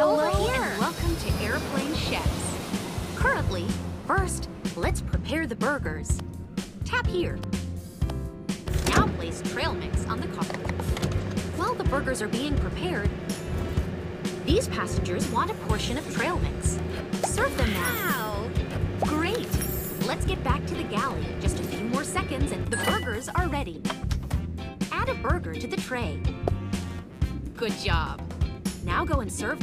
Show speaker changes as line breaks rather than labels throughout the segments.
Hello and welcome to Airplane Chefs. Currently, first, let's prepare the burgers. Tap here. Now place trail mix on the car. While the burgers are being prepared, these passengers want a portion of trail mix. Serve them now.
Wow.
Great! Let's get back to the galley. Just a few more seconds and the burgers are ready. Add a burger to the tray. Good job. Now go and serve.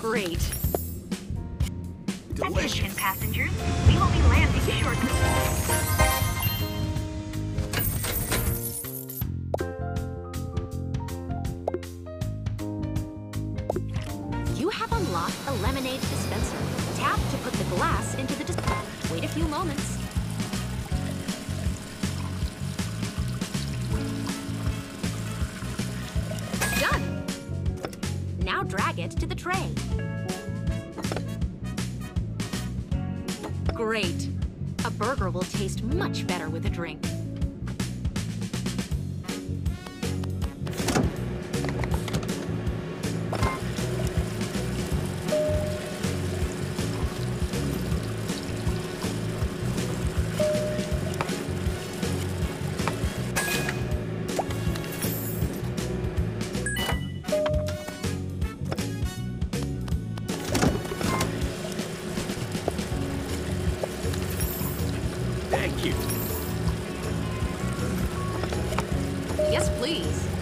Great.
Delicious.
passengers. We will be landing shortly.
You have unlocked a lemonade dispenser. Tap to put the glass into the dispenser. Wait a few moments. Now drag it to the tray. Great. A burger will taste much better with a drink. Yes, please.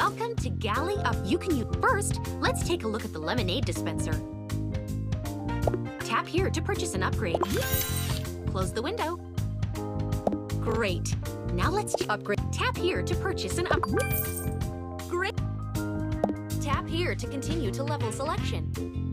Welcome to Galley Up. You can use first. Let's take a look at the lemonade dispenser. Tap here to purchase an upgrade. Close the window. Great. Now let's upgrade. Tap here to purchase an upgrade. Great. Tap here to continue to level selection.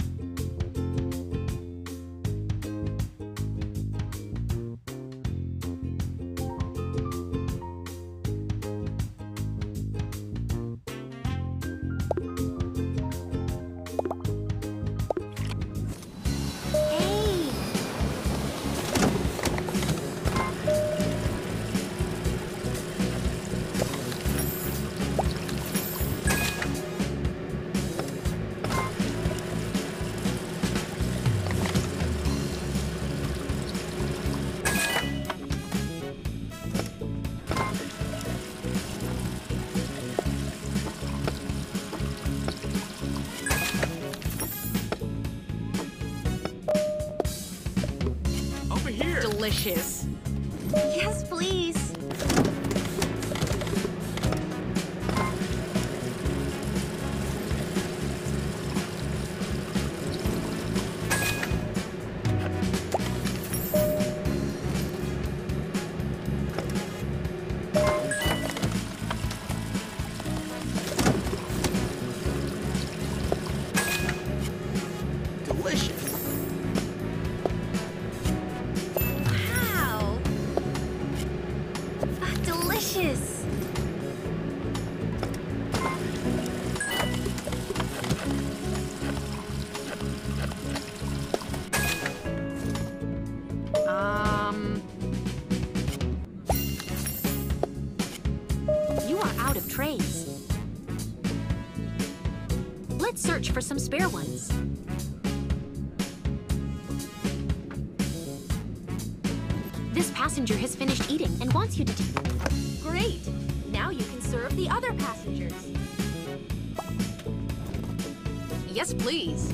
Here.
Delicious.
Yes, please.
Delicious.
Search for some spare ones. This passenger has finished eating and wants you to. T- Great! Now you can serve the other passengers. Yes, please.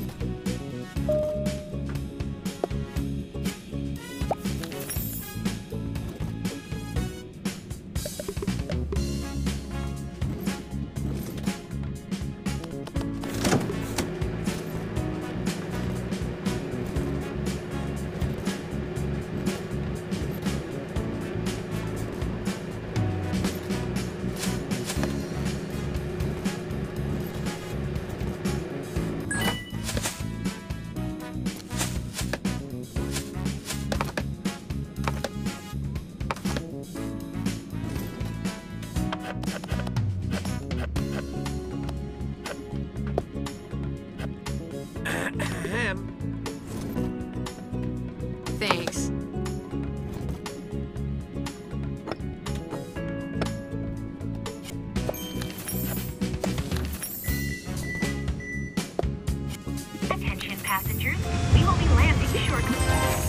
Passengers, we will be landing shortly.